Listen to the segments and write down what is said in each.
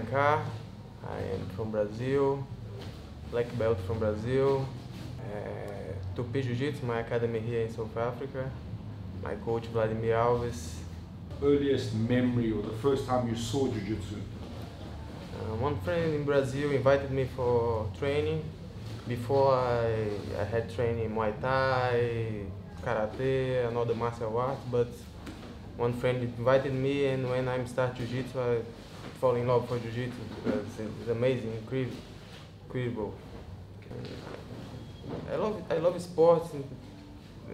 Davi Alencar. I am from Brazil, black belt from Brazil. Uh, Tupi Jiu-Jitsu, my academy here in South Africa. My coach Vladimir Alves. Earliest memory or the first time you saw Jiu-Jitsu? Uh, one friend in Brazil invited me for training. Before I, I had training in Muay Thai, Karate, and other martial arts, but one friend invited me and when I start Jiu-Jitsu, I fall in love for Jiu-Jitsu because it's amazing, incredible. incredible. I love, I love sports and,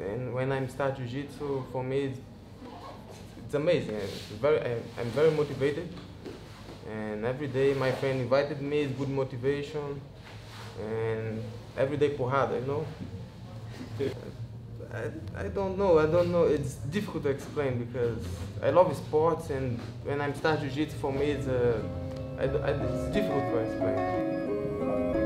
and when I start Jiu-Jitsu, for me, it's, it's amazing. Very, I, I'm very motivated and every day my friend invited me, it's good motivation and every day porrada, you know. I, I don't know, I don't know, it's difficult to explain because I love sports and when I'm start jiu-jitsu for me it's, uh, I, I, it's difficult to explain.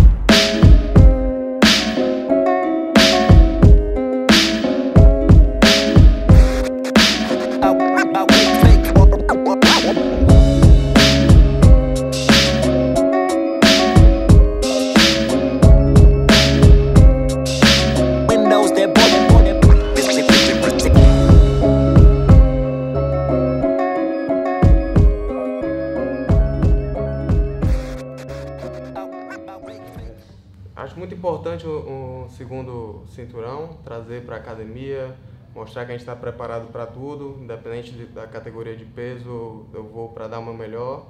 Muito importante o segundo cinturão, trazer para a academia, mostrar que a gente está preparado para tudo, independente de- da categoria de peso, eu vou para dar meu melhor.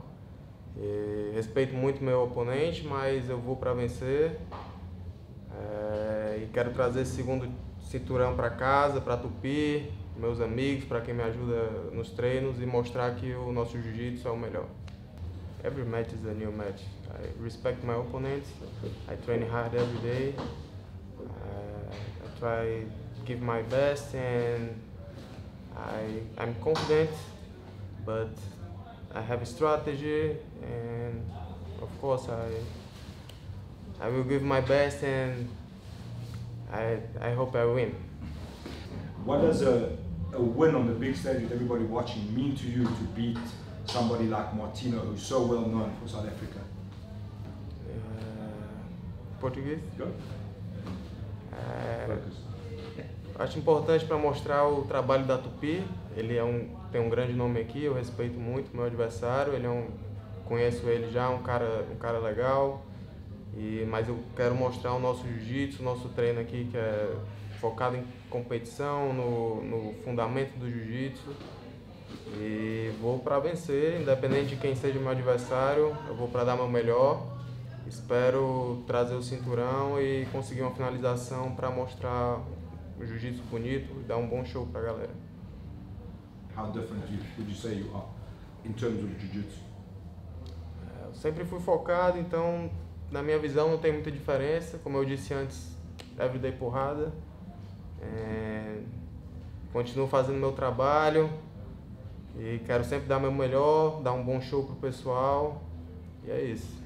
E respeito muito meu oponente, mas eu vou para vencer. É, e quero trazer esse segundo cinturão para casa, para Tupi, meus amigos, para quem me ajuda nos treinos e mostrar que o nosso jiu-jitsu é o melhor. Every match is a new match. I respect my opponents. I train hard every day. Uh, I try to give my best and I I'm confident, but I have a strategy and of course I I will give my best and I I hope I win. What does a, a win on the big stage with everybody watching mean to you to beat somebody like Martino, who's so well known for South Africa? Uh, português? Go. Focus. Acho importante para mostrar o trabalho da Tupi. Ele é um, tem um grande nome aqui, eu respeito muito meu adversário. Ele é um, conheço ele já, um cara, um cara legal. E, mas eu quero mostrar o nosso jiu-jitsu, o nosso treino aqui que é focado em competição, no, no fundamento do jiu-jitsu. E vou para vencer, independente de quem seja meu adversário, eu vou para dar meu melhor. Espero trazer o cinturão e conseguir uma finalização para mostrar o jiu-jitsu bonito e dar um bom show para a galera. How different you, would you say you are in terms of jiu-jitsu? É, Eu sempre fui focado, então na minha visão não tem muita diferença. Como eu disse antes, everyday porrada. É, continuo fazendo meu trabalho e quero sempre dar meu melhor, dar um bom show pro pessoal. E é isso.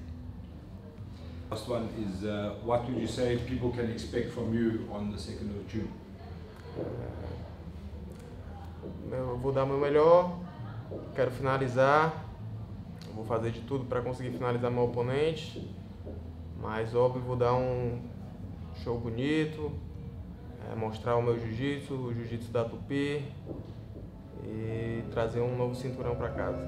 Last one is uh, what would you say people can expect from you on the 2nd of June? Eu vou dar meu melhor, quero finalizar, vou fazer de tudo para conseguir finalizar meu oponente, mas óbvio vou dar um show bonito, é, mostrar o meu jiu-jitsu, o jiu-jitsu da Tupi e trazer um novo cinturão para casa.